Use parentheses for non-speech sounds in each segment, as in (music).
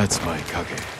That's my kage.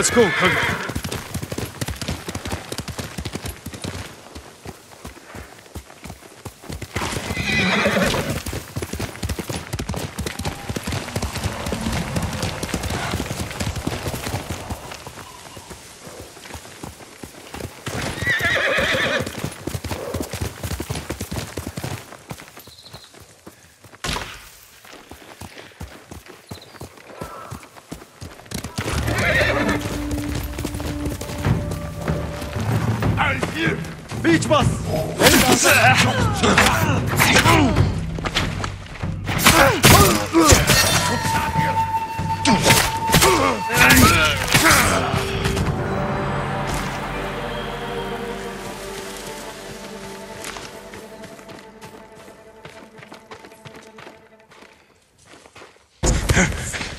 Let's go, Kage. Horse! Yoshi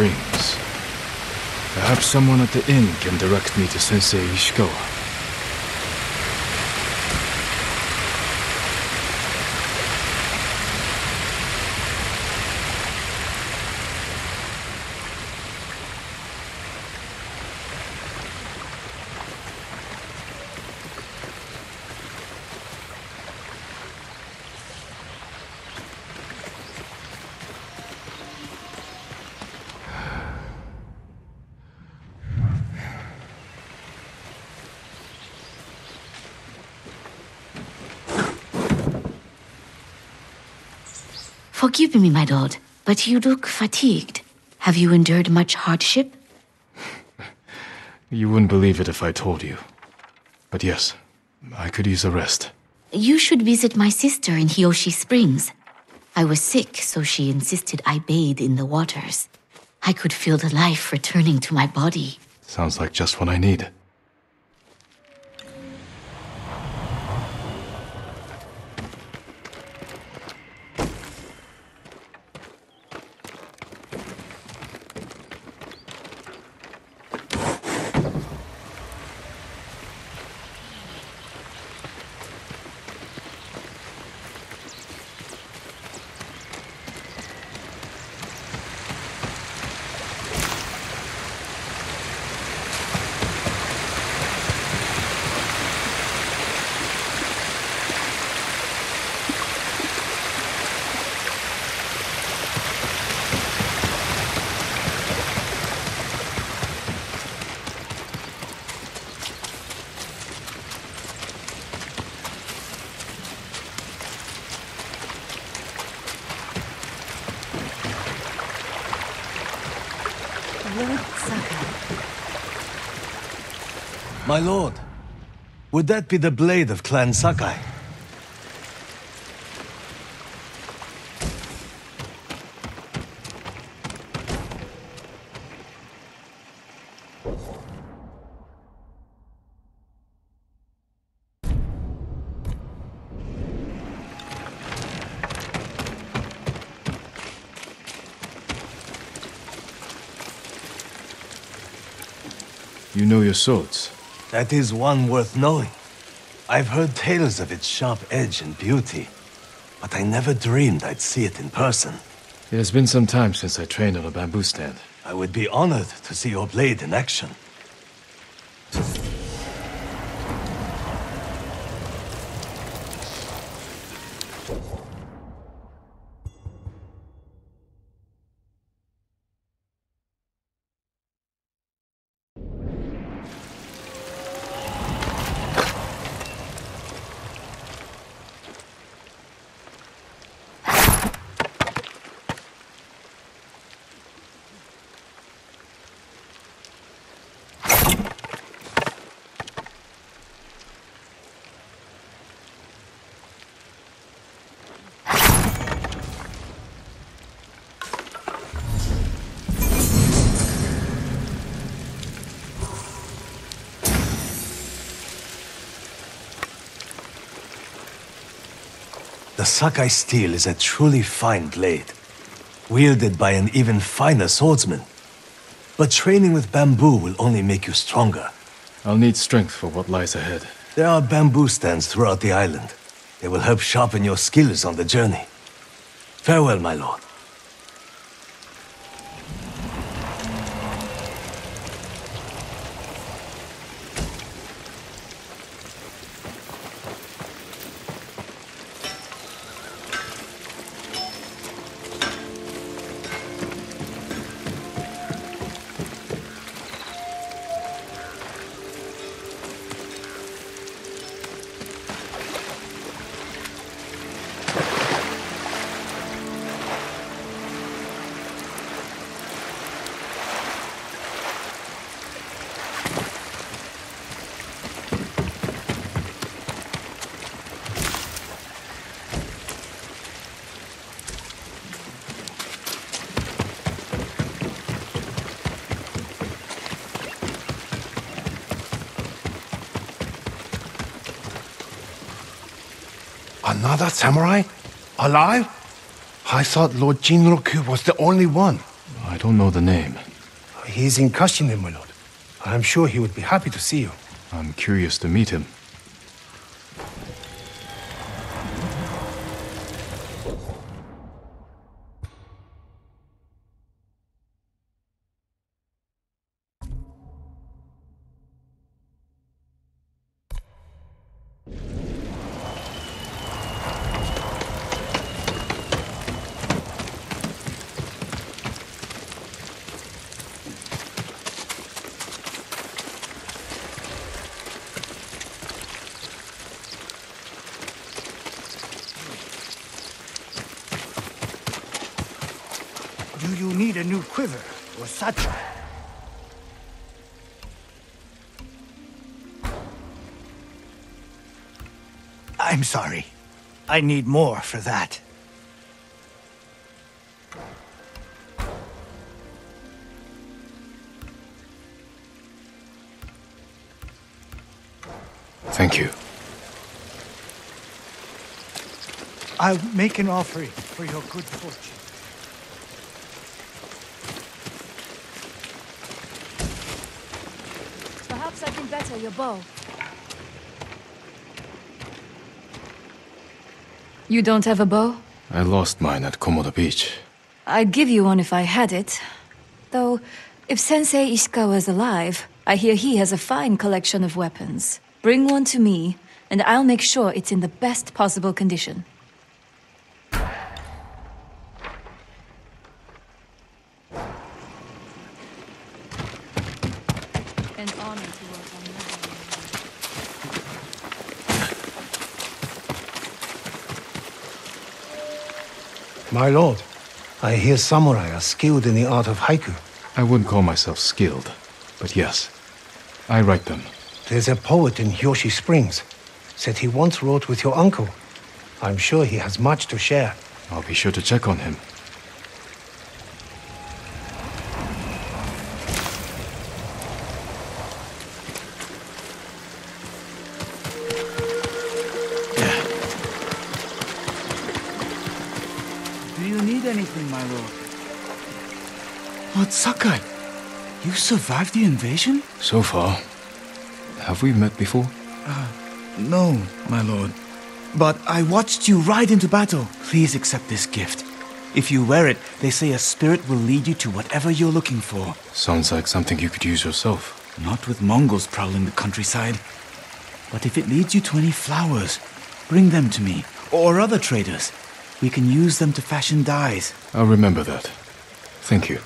Springs. Perhaps someone at the inn can direct me to Sensei Ishikawa. Forgive me, my lord, but you look fatigued. Have you endured much hardship? You wouldn't believe it if I told you. But yes, I could use a rest. You should visit my sister in Hiyoshi Springs. I was sick, so she insisted I bathe in the waters. I could feel the life returning to my body. Sounds like just what I need. My lord, would that be the blade of Clan Sakai? You know your swords. That is one worth knowing. I've heard tales of its sharp edge and beauty, but I never dreamed I'd see it in person. It has been some time since I trained on a bamboo stand. I would be honored to see your blade in action. Sakai steel is a truly fine blade, wielded by an even finer swordsman. But training with bamboo will only make you stronger. I'll need strength for what lies ahead. There are bamboo stands throughout the island. They will help sharpen your skills on the journey. Farewell, my lord. Thought Lord Jinroku was the only one. I don't know the name. He's in Kashime, my lord. I'm sure he would be happy to see you. I'm curious to meet him. Do you need a new quiver or satchel? I'm sorry. I need more for that. Thank you. I'll make an offering for your good fortune. Perhaps I can better your bow. You don't have a bow? I lost mine at Komoda Beach. I'd give you one if I had it. Though, if Sensei Ishikawa's alive, I hear he has a fine collection of weapons. Bring one to me, and I'll make sure it's in the best possible condition. An honor to work on Neverland. My lord, I hear samurai are skilled in the art of haiku. I wouldn't call myself skilled, but yes, I write them. There's a poet in Hiyoshi Springs. Said he once wrote with your uncle. I'm sure he has much to share. I'll be sure to check on him. Survived the invasion? So far, have we met before? Uh, no, my lord. But I watched you ride into battle. Please accept this gift. If you wear it, they say a spirit will lead you to whatever you're looking for. Sounds like something you could use yourself. Not with Mongols prowling the countryside. But if it leads you to any flowers, bring them to me, or other traders. We can use them to fashion dyes. I'll remember that. Thank you.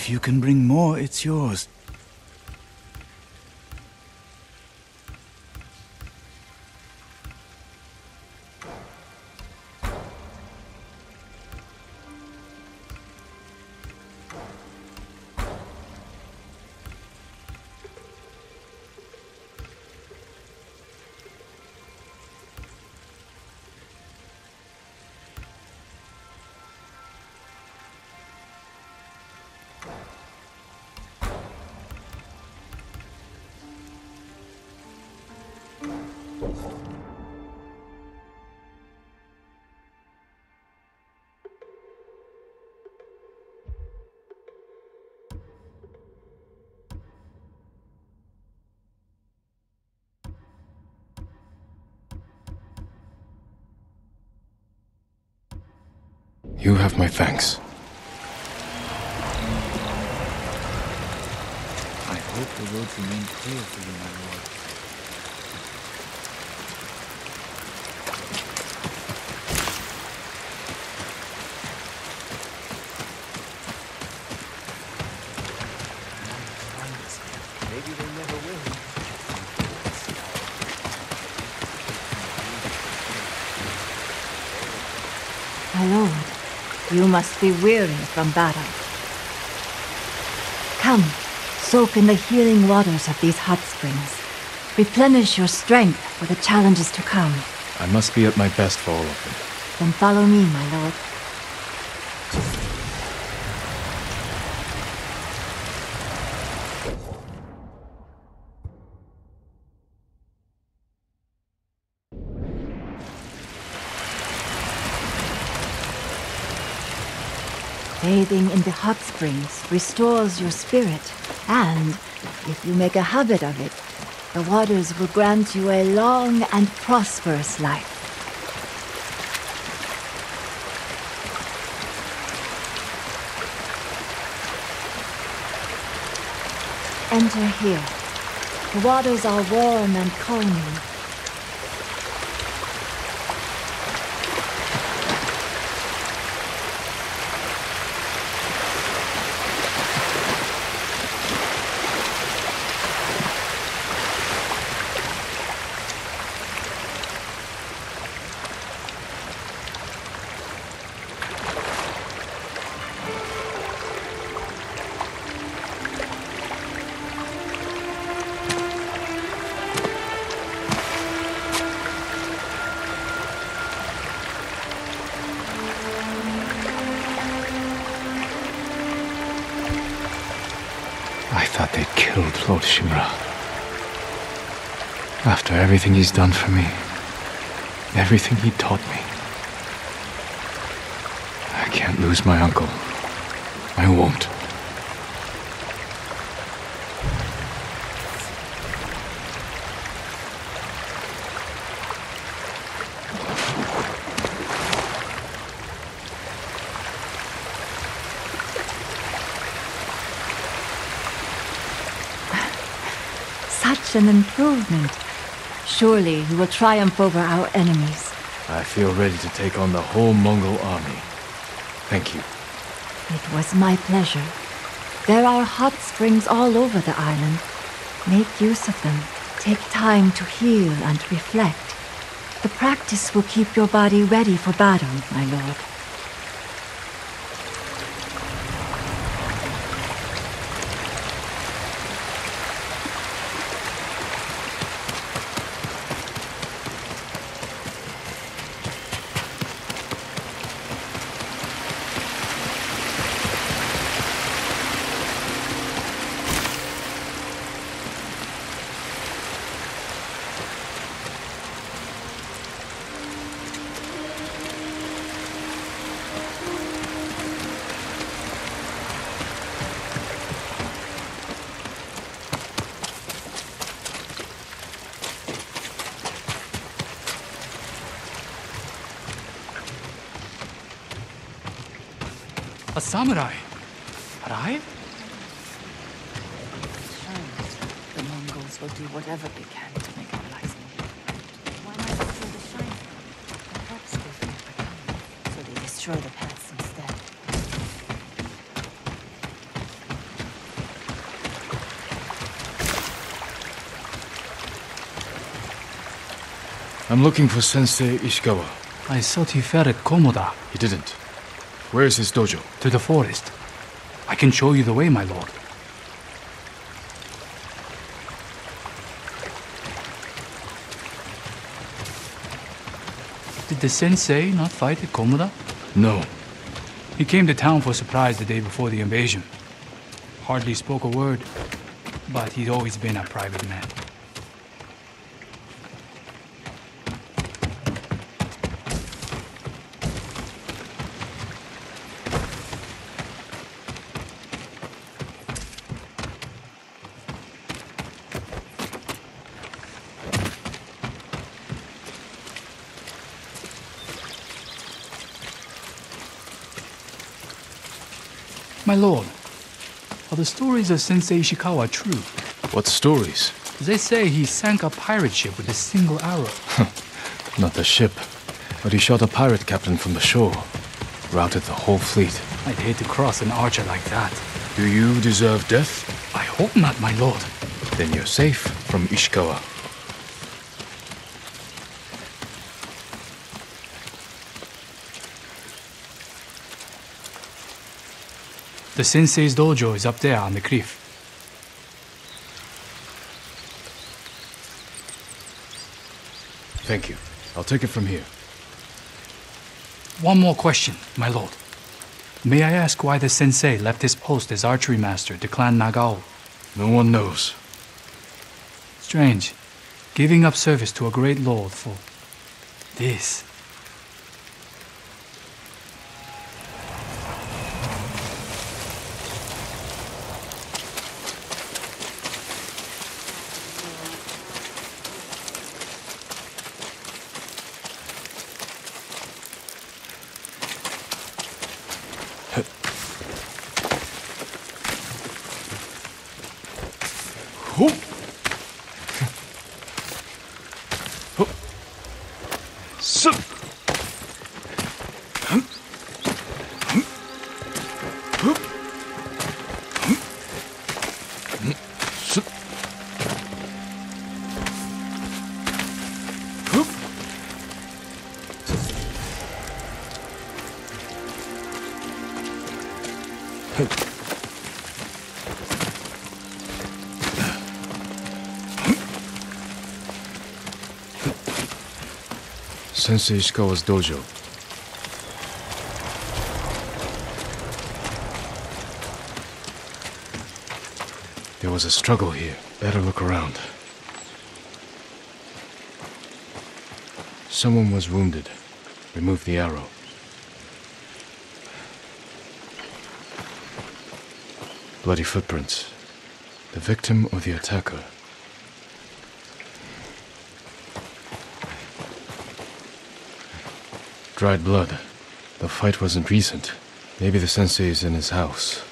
If you can bring more, it's yours. Have my thanks. I hope the roads remain clear for you, my lord. My lord, you must be weary from battle. Come, soak in the healing waters of these hot springs. Replenish your strength for the challenges to come. I must be at my best for all of them. Then follow me, my lord. Bathing in the hot springs restores your spirit, and if you make a habit of it, the waters will grant you a long and prosperous life. Enter here. The waters are warm and calming. Lord Shimura. After everything he's done for me, everything he taught me. I can't lose my uncle. I won't. Such an improvement. Surely you will triumph over our enemies. I feel ready to take on the whole Mongol army. Thank you. It was my pleasure. There are hot springs all over the island. Make use of them. Take time to heal and reflect. The practice will keep your body ready for battle, my lord. A samurai. Alive? The Mongols will do whatever they can to make our lives more Why not destroy the shrine? Perhaps they fear becoming, so they destroy the paths instead. I'm looking for Sensei Ishikawa. I thought he fell at Komoda, He didn't. Where is his dojo? to the forest. I can show you the way, my lord. Did the sensei not fight at Komoda? No. He came to town for surprise the day before the invasion. Hardly spoke a word, but he'd always been a private man. My lord, are the stories of Sensei Ishikawa true? What stories? They say he sank a pirate ship with a single arrow. Not the ship, but he shot a pirate captain from the shore. Routed the whole fleet. I'd hate to cross an archer like that. Do you deserve death? I hope not, my lord. Then you're safe from Ishikawa. The sensei's dojo is up there on the cliff. Thank you. I'll take it from here. One more question, my lord. May I ask why the sensei left his post as archery master to clan Nagao? No one knows. Strange. Giving up service to a great lord for this. 고! Sensei Ishikawa's dojo. There was a struggle here. Better look around. Someone was wounded. Remove the arrow. Bloody footprints. The victim or the attacker? Dried blood. The fight wasn't recent. Maybe the sensei is in his house.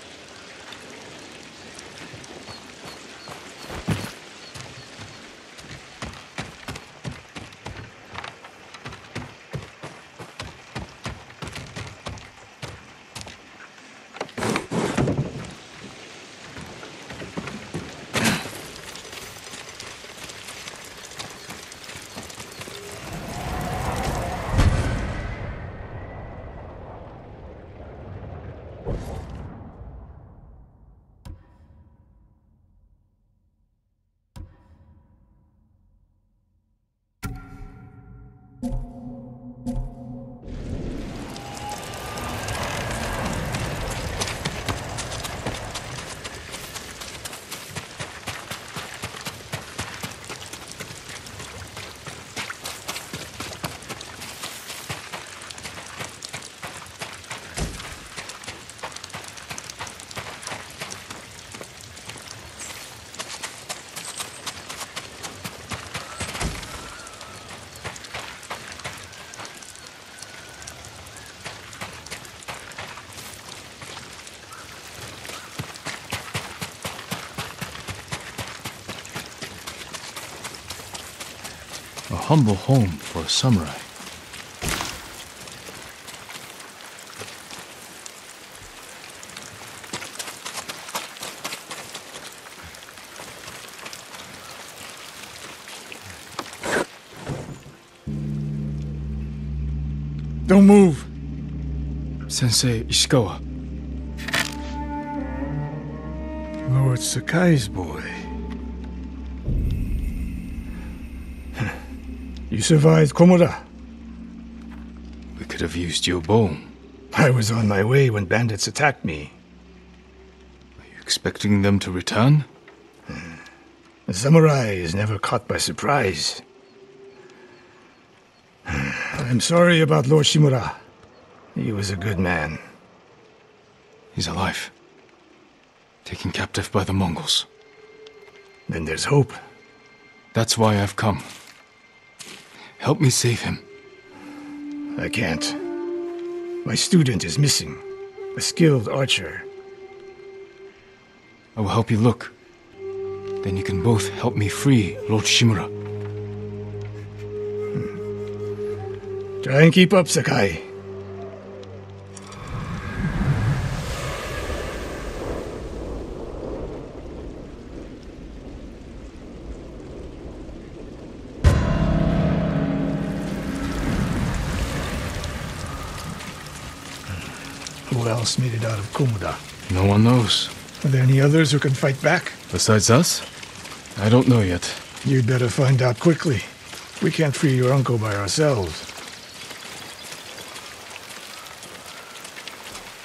Humble home for a samurai. Don't move. Sensei Ishikawa. Lord Sakai's boy. You survived Komoda. We could have used your bow. I was on my way when bandits attacked me. Are you expecting them to return? A samurai is never caught by surprise. (sighs) I'm sorry about Lord Shimura. He was a good man. He's alive. Taken captive by the Mongols. Then there's hope. That's why I've come. Help me save him. I can't. My student is missing. A skilled archer. I will help you look. Then you can both help me free Lord Shimura. Hmm. Try and keep up, Sakai. Else made it out of Komoda? No one knows. Are there any others who can fight back? Besides us? I don't know yet. You'd better find out quickly. We can't free your uncle by ourselves.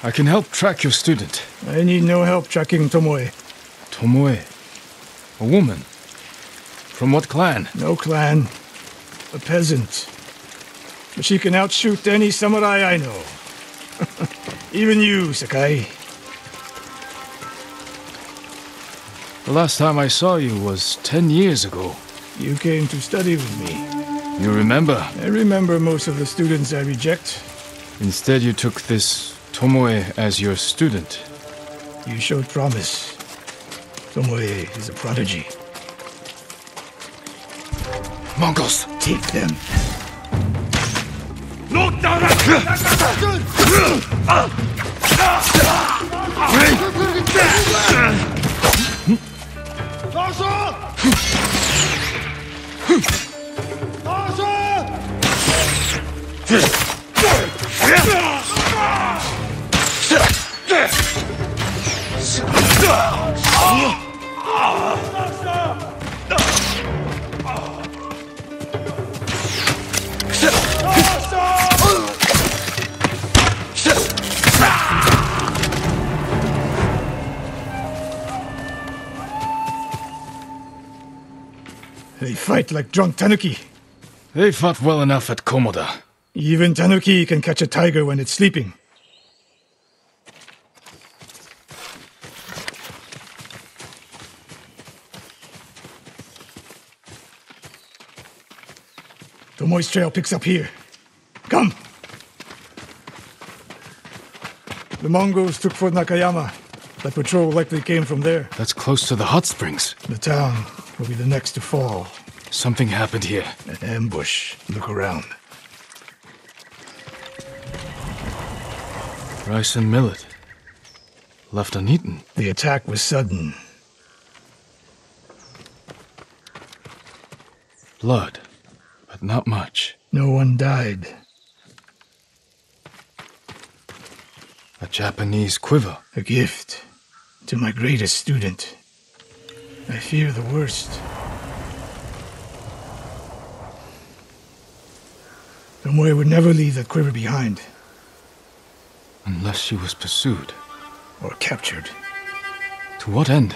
I can help track your student. I need no help tracking Tomoe. Tomoe. A woman. From what clan? No clan. A peasant. But she can outshoot any samurai I know. (laughs) Even you, Sakai. The last time I saw you was ten years ago. You came to study with me. You remember? I remember most of the students I reject. Instead, you took this Tomoe as your student. You showed promise. Tomoe is a prodigy. Mongols! Take them. They fight like drunk tanuki. They fought well enough at Komoda. Even tanuki can catch a tiger when it's sleeping. The moist trail picks up here. Come! The Mongols took Fort Nakayama. That patrol likely came from there. That's close to the hot springs. The town will be the next to fall. Something happened here. An ambush. Look around. Rice and millet. Left uneaten. The attack was sudden. Blood. But not much. No one died. A Japanese quiver. A gift to my greatest student. I fear the worst. Tomoe would never leave that quiver behind, Unless she was pursued. or captured. To what end?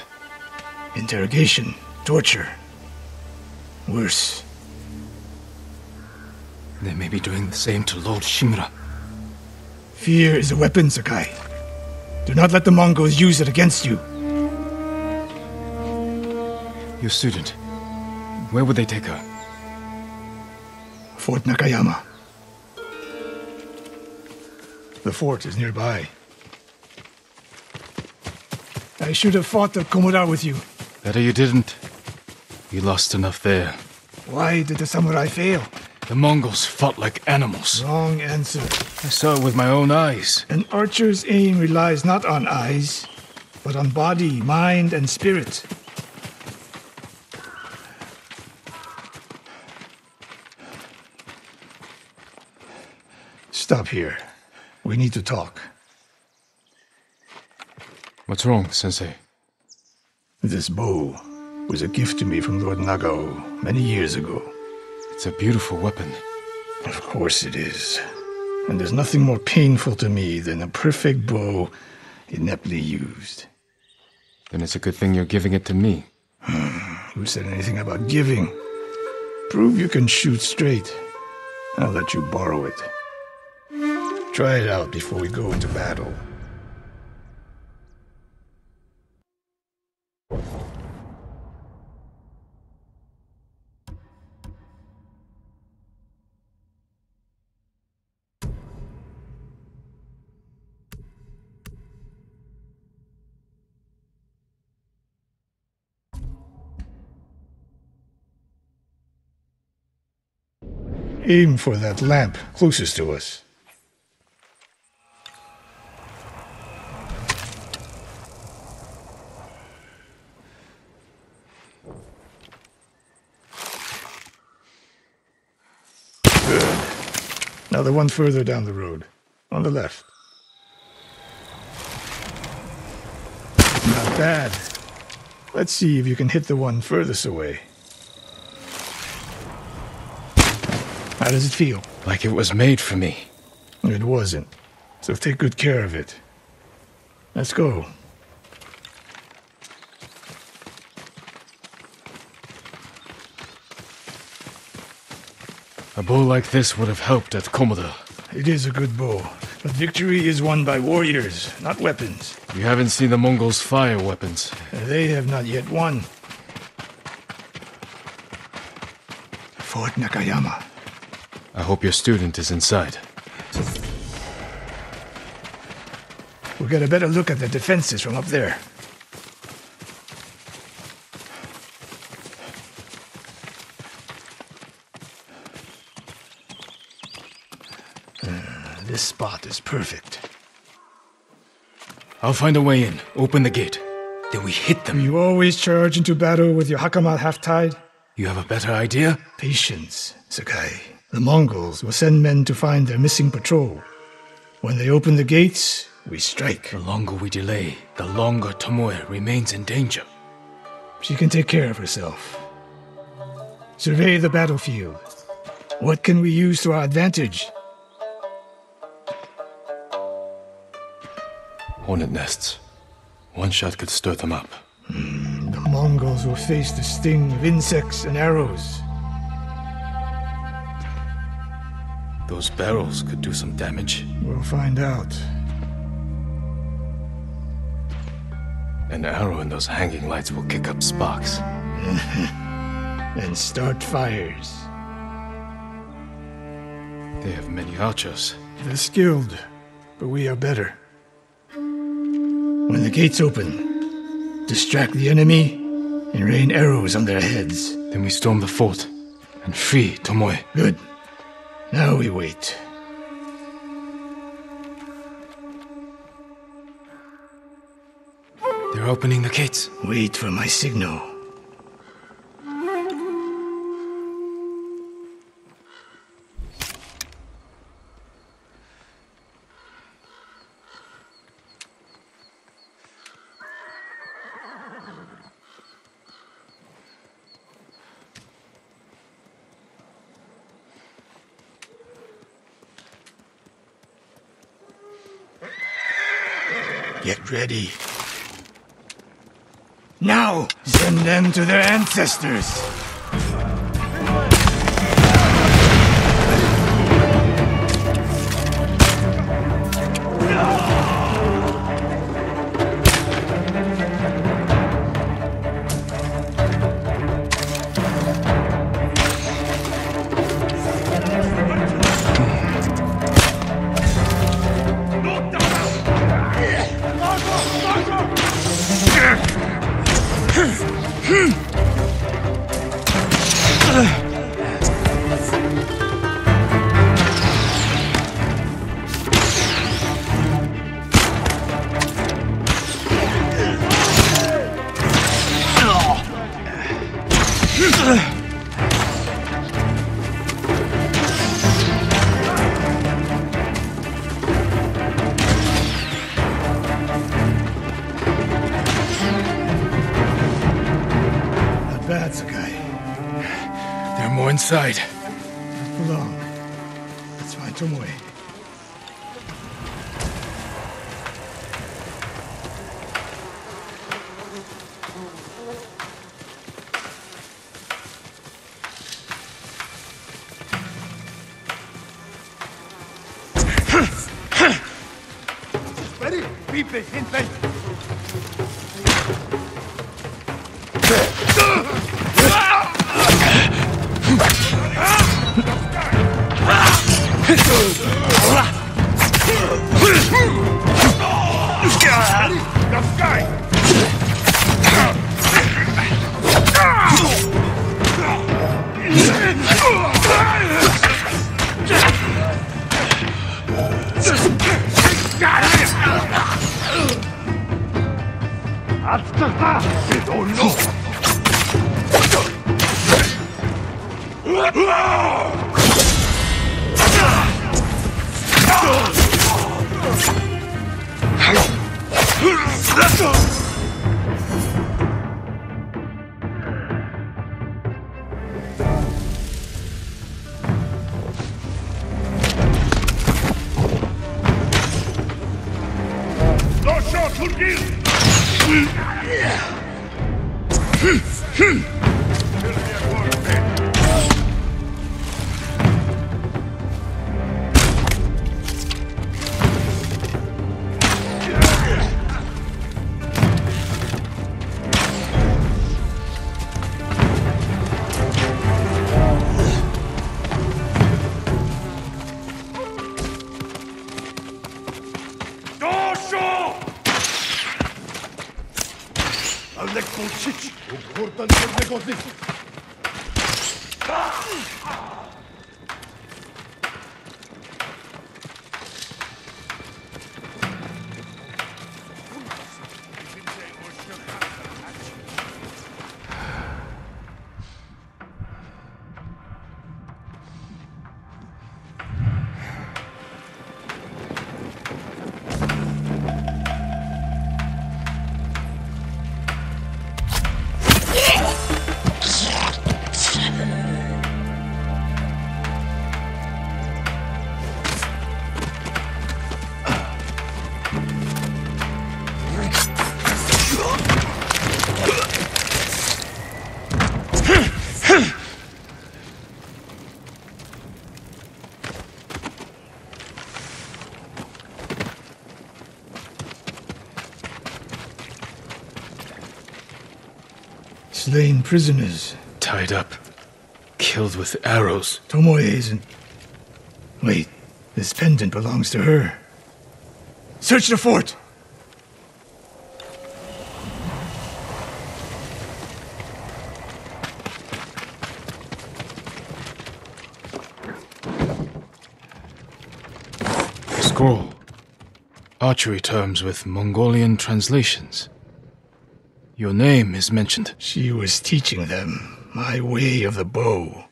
Interrogation, torture. Worse. They may be doing the same to Lord Shimura. Fear is a weapon, Sakai. Do not let the Mongols use it against you. Your student. Where would they take her? Fort Nakayama. The fort is nearby. I should have fought the Komoda with you. Better you didn't. You lost enough there. Why did the samurai fail? The Mongols fought like animals. Wrong answer. I saw it with my own eyes. An archer's aim relies not on eyes, but on body, mind, and spirit. Stop here. We need to talk. What's wrong, Sensei? This bow was a gift to me from Lord Nagao many years ago. It's a beautiful weapon. Of course it is. And there's nothing more painful to me than a perfect bow ineptly used. Then it's a good thing you're giving it to me. Hmm. Who said anything about giving? Prove you can shoot straight. I'll let you borrow it. Try it out before we go into battle. Aim for that lamp closest to us. The one further down the road. On the left. Not bad. Let's see if you can hit the one furthest away. How does it feel? Like it was made for me. It wasn't. So take good care of it. Let's go. A bow like this would have helped at Komoda. It is a good bow, but victory is won by warriors, not weapons. You haven't seen the Mongols fire weapons. They have not yet won. Fort Nakayama. I hope your student is inside. We'll get a better look at the defenses from up there. This spot is perfect. I'll find a way in. Open the gate. Then we hit them. You always charge into battle with your hakama half-tied? You have a better idea? Patience, Sakai. The Mongols will send men to find their missing patrol. When they open the gates, we strike. The longer we delay, the longer Tomoe remains in danger. She can take care of herself. Survey the battlefield. What can we use to our advantage? Hornet nests. One shot could stir them up. Hmm, the Mongols will face the sting of insects and arrows. Those barrels could do some damage. We'll find out. An arrow in those hanging lights will kick up sparks. (laughs) and start fires. They have many archers. They're skilled, but we are better. When the gates open, distract the enemy and rain arrows on their heads. Then we storm the fort and free Tomoe. Good. Now we wait. They're opening the gates. Wait for my signal. Get ready. Now, send them to their ancestors. Inside. to do! Slain prisoners. Tied up. Killed with arrows. Tomoe isn't. Wait, this pendant belongs to her. Search the fort! Scroll. Archery terms with Mongolian translations. Your name is mentioned. She was teaching them my way of the bow.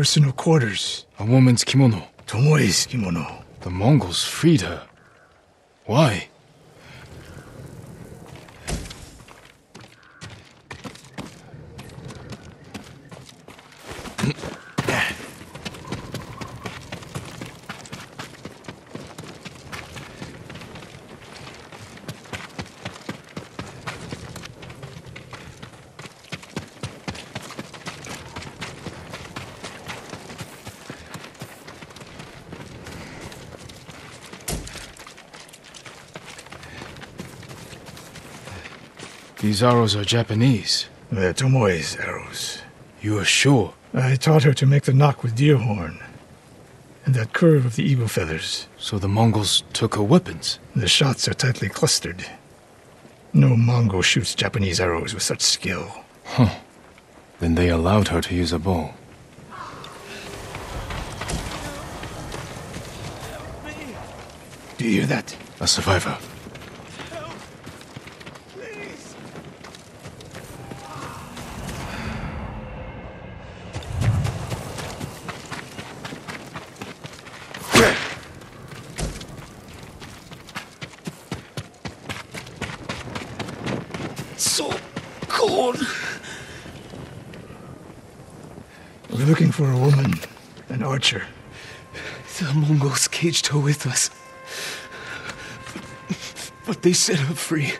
Personal quarters. A woman's kimono. Tomoe's kimono. The Mongols freed her. Why? These arrows are Japanese. They're Tomoe's arrows. You are sure? I taught her to make the nock with deer horn. And that curve of the eagle feathers. So the Mongols took her weapons? The shots are tightly clustered. No Mongol shoots Japanese arrows with such skill. Huh. Then they allowed her to use a bow. Do you hear that? A survivor. So cold. We're looking for a woman, an archer. The Mongols caged her with us. But they set her free.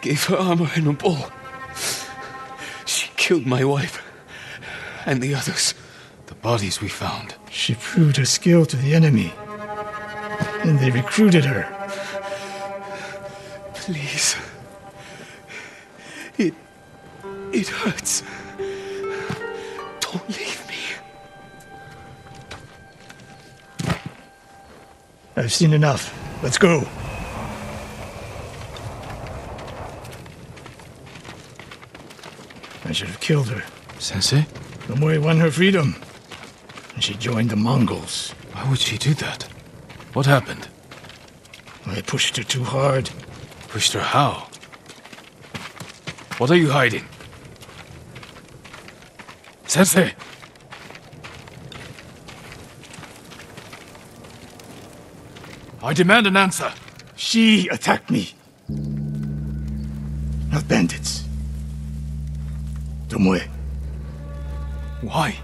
Gave her armor and a bow. She killed my wife. And the others. The bodies we found. She proved her skill to the enemy. And they recruited her. Please. It. It hurts. I've seen enough. Let's go. I should have killed her. Sensei? Tomoe won her freedom. And she joined the Mongols. Why would she do that? What happened? I pushed her too hard. Pushed her how? What are you hiding? Sensei! I demand an answer. She attacked me. Not bandits. Tomoe. Why?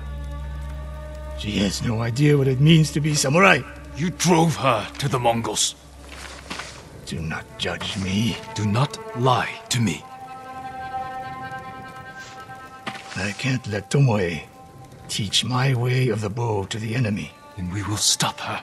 She has no idea what it means to be samurai. You drove her to the Mongols. Do not judge me. Do not lie to me. I can't let Tomoe teach my way of the bow to the enemy. Then we will stop her.